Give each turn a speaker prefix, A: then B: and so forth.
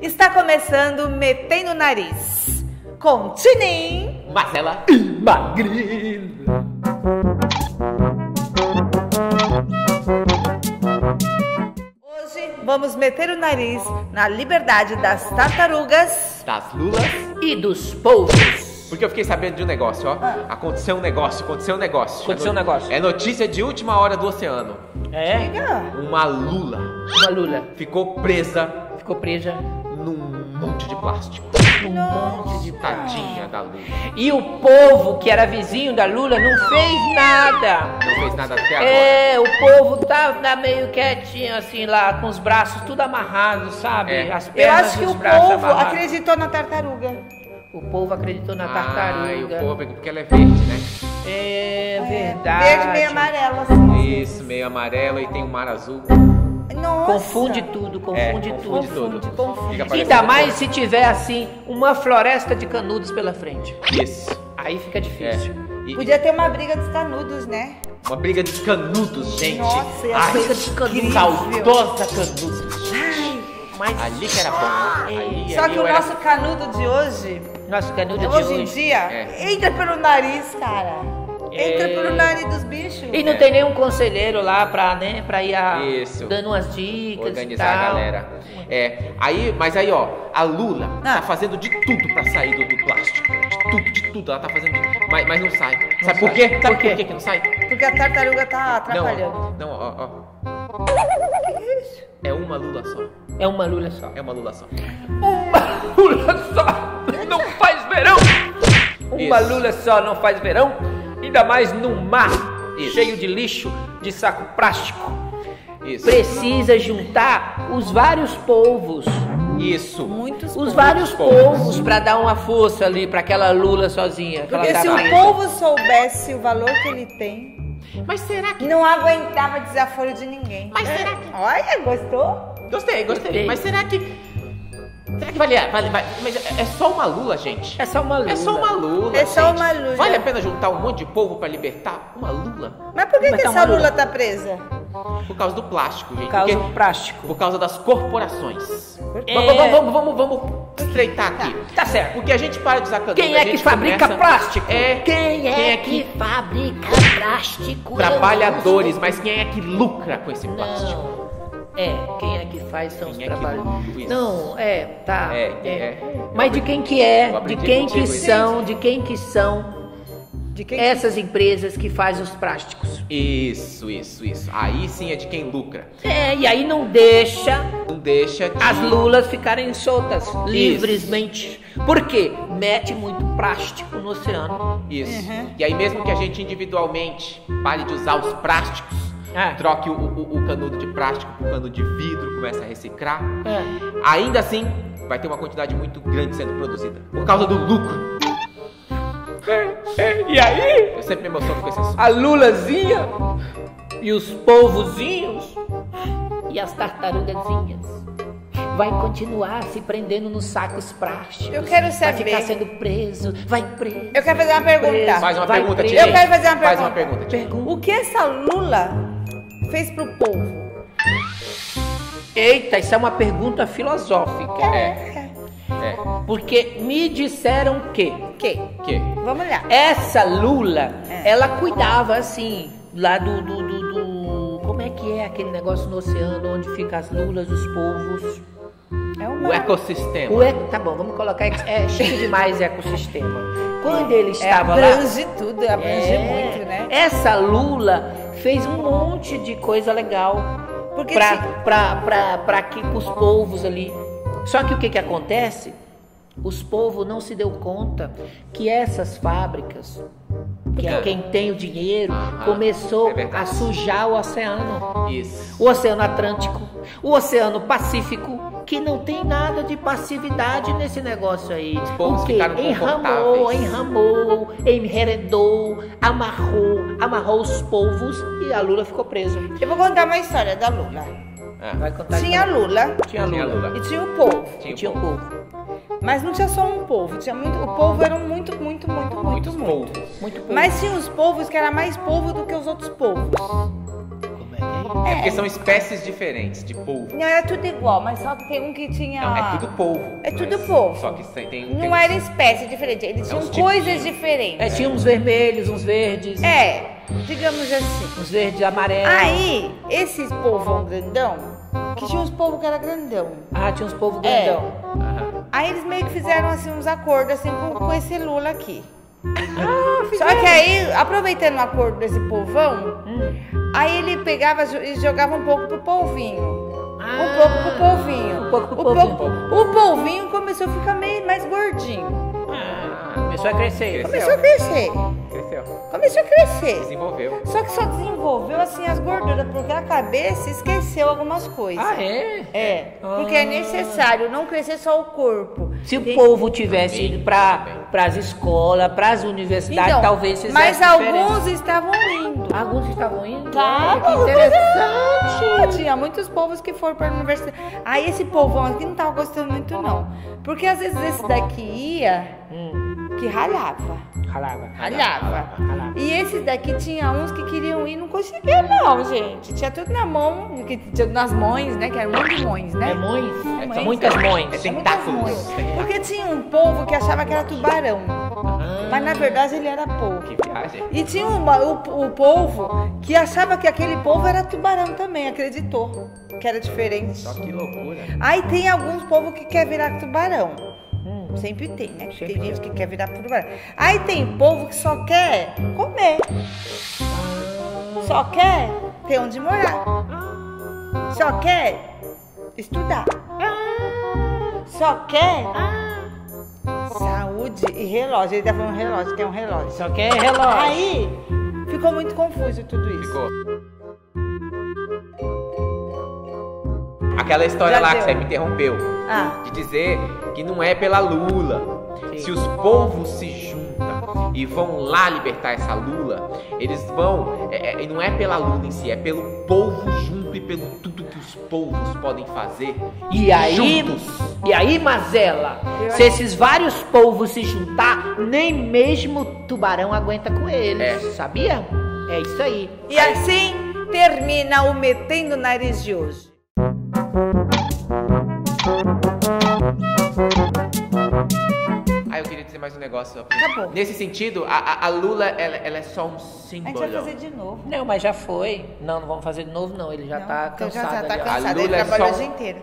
A: Está começando Metendo o Nariz com Tinim.
B: Marcela e Magrila.
A: Hoje vamos meter o nariz na liberdade das tartarugas.
B: Das lulas.
C: e dos povos.
B: Porque eu fiquei sabendo de um negócio, ó. Aconteceu um negócio, aconteceu um negócio.
C: Aconteceu
B: É
C: um negócio.
B: É notícia de última hora do oceano.
C: É?
B: Uma lula
C: Uma lula
B: ficou presa
C: ficou presa
B: num monte de plástico.
C: num monte de
B: Tadinha da lula.
C: E o povo que era vizinho da Lula não fez nada.
B: Não fez nada até agora.
C: É, o povo tá, tá meio quietinho assim lá, com os braços tudo amarrados, sabe?
B: É.
C: As
A: Eu
C: pernas
A: acho
C: e
A: que
C: os
A: o povo
C: amarrados.
A: acreditou na tartaruga.
C: O povo acreditou na
B: Ai, o
C: tartaruga.
B: povo, porque ela é verde, né?
C: É verdade.
A: Verde meio amarelo, assim.
B: Isso, meio amarelo e tem um mar azul.
A: Nossa.
C: Confunde tudo, confunde
B: É,
C: tudo.
B: confunde tudo.
A: confunde.
B: Parecendo-
C: Ainda mais se tiver assim uma floresta de canudos pela frente.
B: Isso.
C: Aí fica
B: É.
C: difícil.
B: E-
A: Podia ter uma briga dos canudos, né?
B: Uma briga de canudos, gente.
A: Nossa,
B: Ai,
A: ser
C: briga de canudos.
B: Saudosa canudos.
C: Mas
B: Ali que era bom.
A: Só
B: ali
A: que o
B: era-
A: nosso canudo de hoje,
C: nosso canudo de
A: hoje em
C: hoje.
A: dia,
B: É.
A: entra pelo nariz, cara. Entra
C: É.
A: pelo nariz dos bichos.
C: E não
B: É.
C: tem nenhum conselheiro lá pra, né, pra ir a-
B: Isso.
C: dando umas dicas
B: organizar
C: e tal.
B: a galera. É, aí, mas aí, ó, a Lula
A: Ah.
B: tá fazendo de tudo pra sair do, do plástico. De tudo, de tudo. Ela tá fazendo de... mas, mas não sai. Sabe por
C: sai.
B: quê? Sabe
C: Por
B: por
C: quê?
B: quê que não sai?
A: Porque a tartaruga tá atrapalhando.
B: Não, não, ó, ó. É uma Lula só.
C: É uma lula só.
B: É uma Lula só.
C: Uma lula só não faz verão. Uma
B: Isso.
C: lula só não faz verão. Ainda mais num mar
B: Isso.
C: cheio de lixo, de saco plástico.
B: Isso.
C: Precisa juntar os vários povos.
B: Isso.
A: Muitos
C: Os
A: povos.
C: vários
B: povos.
C: pra dar uma força ali pra aquela lula sozinha.
A: Porque se o povo soubesse o valor que ele tem,
B: Mas será que.
A: não aguentava desaforo de ninguém.
B: Mas será que.
A: Olha, gostou?
B: Gostei, gostei.
C: Gostei.
B: Mas será que. Será que vale, vale, vale Mas é é só uma Lula, gente.
C: É só uma lula.
B: É só uma Lula.
A: É só uma Lula.
B: Vale a pena juntar um monte de povo pra libertar uma Lula?
A: Mas por que, que
C: tá
A: essa
C: lula.
A: lula tá presa?
B: Por causa do plástico, gente.
C: Por causa
B: Porque-
C: do plástico.
B: Por causa das corporações.
C: É.
B: Vamos, vamos, vamos, vamos, estreitar aqui.
C: Tá certo.
B: Porque a gente para de usar canudo.
C: Quem é que fabrica
B: começa-
C: plástico?
B: É.
C: Quem é,
B: Quem é
C: que,
B: que-
C: fabrica plástico?
B: Trabalhadores, mas quem é que lucra com esse plástico?
C: Não. É, quem é que faz são os
B: Quem é que
C: trabalhadores.
B: lucra isso?
C: Não, é, tá.
B: É, é.
C: Mas de quem que é? De quem que
B: isso.
C: são? De quem que são
A: De quem
C: essas empresas que fazem os plásticos?
B: Isso, isso, isso. Aí sim é de quem lucra.
C: É, e aí não deixa
B: Não deixa de...
C: as lulas ficarem soltas, livremente. Por quê? Mete muito plástico no oceano.
B: Isso.
A: Uhum.
B: E aí mesmo que a gente individualmente pare de usar os plásticos,
C: É.
B: troque o, o- o canudo de plástico por cano de vidro, comece a reciclar,
C: É.
B: ainda assim vai ter uma quantidade muito grande sendo produzida. Por causa do lucro.
C: E aí?
B: Eu sempre me emociono com esse assunto.
C: a lulazinha e os polvozinhos e as tartarugazinhas vai continuar se prendendo nos sacos plásticos.
A: Eu quero
C: Vai
A: saber.
C: ficar sendo preso, vai preso.
A: Eu quero fazer uma pergunta.
C: preso,
B: Faz uma
C: vai
B: pergunta,
C: preso.
B: Tia.
A: Eu quero fazer uma
B: Faz uma
A: pergunta.
B: pergunta, Tia.
C: Pergunta.
A: O que essa lula fez pro povo?
C: Eita, isso é uma pergunta filosófica.
B: É. É.
C: Porque me disseram que
A: O quê?
B: Que?
A: Vamos lá.
C: essa Lula,
A: É.
C: ela cuidava assim, lá do, do, do, do- Como é que é aquele negócio no oceano onde ficam as lulas, os polvos?
A: É
B: O
A: uma...
B: ecossistema.
C: O eco, tá bom, vamos colocar. É chique demais ecossistema. Quando ele
A: É,
C: estava lá.
A: abrange tudo, abrange
C: É,
A: muito, né?
C: Essa Lula fez um monte de coisa legal pra,
A: se-
C: aqui, pros povos ali. Só que o que que acontece? Os povos não se deu conta que essas fábricas, que é quem tem o dinheiro,
B: Aham,
C: começou
B: é
C: a sujar o oceano.
B: Isso.
C: O Oceano Atlântico, o Oceano Pacífico, que não tem nada de passividade nesse negócio aí.
B: Os povos
C: O quê?
B: ficaram
C: enramou, enramou, enredou, amarrou, amarrou os povos e a Lula ficou presa.
A: Eu vou contar uma história da Lula.
B: É.
C: Vai contar
A: Tinha a
C: então.
A: Lula
C: Tinha
B: Tinha
C: Lula.
B: Lula.
A: e tinha o povo.
B: Tinha
C: tinha
B: o
C: o
B: povo.
C: povo.
A: Mas não tinha só um povo, tinha muito. O povo era muito, muito, muito, muito,
B: Muitos
A: muito.
B: povos.
C: Muito povo.
A: Mas tinha os povos que era mais povo do que os outros povos.
C: É que é
B: É porque são espécies diferentes de polvo.
A: Não era tudo igual, mas só que tem um que tinha.
B: Não, é tudo polvo.
A: É tudo polvo.
B: Só que tem, tem, tem
A: Não era espécie diferente, eles tinham
B: uns
A: coisas
B: tipinhos.
C: É,
A: diferentes.
C: tinha uns vermelhos, uns verdes,
A: É, digamos assim.
C: uns verdes e amarelos.
A: Aí, esses povão grandão, que tinha uns povos que era grandão.
C: Ah, tinha uns povos
A: É.
C: grandão.
B: Aham.
A: Aí eles meio que fizeram assim uns acordos assim com, com esse Lula aqui.
C: Ah,
A: Só que aí, aproveitando o acordo desse povão,
C: Hum.
A: Aí ele pegava e jogava um pouco pro polvinho.
C: Ah,
A: um pouco pro polvinho.
C: um pouco pro
A: o,
C: polvinho.
A: po- o polvinho começou a ficar meio mais gordinho.
C: Ah, começou a crescer.
A: Começou a crescer.
B: Cresceu.
A: Começou a crescer.
B: Desenvolveu.
A: Só que só desenvolveu assim as gorduras, porque a cabeça esqueceu algumas coisas.
C: Ah, é?
A: É, porque é
C: Ah.
A: necessário não crescer só o corpo.
C: Se o povo tivesse ido para as escolas, para as universidades,
A: Então,
C: talvez fizesse
A: Mas
C: diferença.
A: alguns estavam indo.
C: Alguns estavam indo?
A: Tá,
C: Olha, que interessante.
A: Tinha muitos povos que foram para a universidade. Aí esse povão aqui não tava gostando muito, não. Porque às vezes esse daqui ia
C: Hum,
A: que ralhava.
C: Ralava. Ralava.
A: E esses daqui tinha uns que queriam ir e não conseguiam, não, gente. Tinha tudo na mão, que tinha nas mães, né? Que era um monte de mães, né?
C: É mães?
A: É,
C: São muitas
B: é,
C: mães.
B: é
A: Muitas
B: tentáculos.
A: mães. Porque tinha um povo que achava que era tubarão.
C: Ah,
A: Mas na verdade ele era polvo.
B: Que viagem.
A: E tinha uma- o, o povo que achava que aquele povo era tubarão também, acreditou que era diferente.
B: Só que loucura.
A: Aí tem alguns povos que quer virar tubarão. Sempre tem, né?
C: Sempre
A: tem gente que quer virar tubarão. Aí tem povo que só quer comer. Só quer ter onde morar. Só quer estudar. Só quer saúde e relógio. Ele tá falando relógio, que é um relógio.
C: Só quer relógio.
A: Aí ficou muito confuso tudo isso.
B: Ficou. Aquela história
A: Já
B: lá que
A: deu.
B: você me interrompeu.
A: Ah,
B: De dizer que não é pela Lula.
C: Sim.
B: Se os povos se juntam e vão lá libertar essa Lula, eles vão. é- é- e não é pela Lula em si, é pelo povo junto e pelo tudo que os povos podem fazer.
C: E aí,
B: Juntos.
C: e aí, Mazela, se esses vários povos se juntar, nem mesmo o tubarão aguenta com eles,
B: É.
C: sabia? É isso aí.
A: e assim termina o Metendo Nariz de hoje.
B: Negócio.
A: Acabou.
B: Nesse sentido, a, a- Lula, ela, ela é só um
A: A gente
B: símbolo.
A: vai fazer de novo.
C: Não, mas já foi. Não, não vamos fazer de novo, não. Ele já
A: Não,
C: tá cansado.
A: Já tá
C: ali, ó.
A: cansado,
B: A
A: ele
B: Lula é
A: trabalhou
B: só
A: o dia inteiro.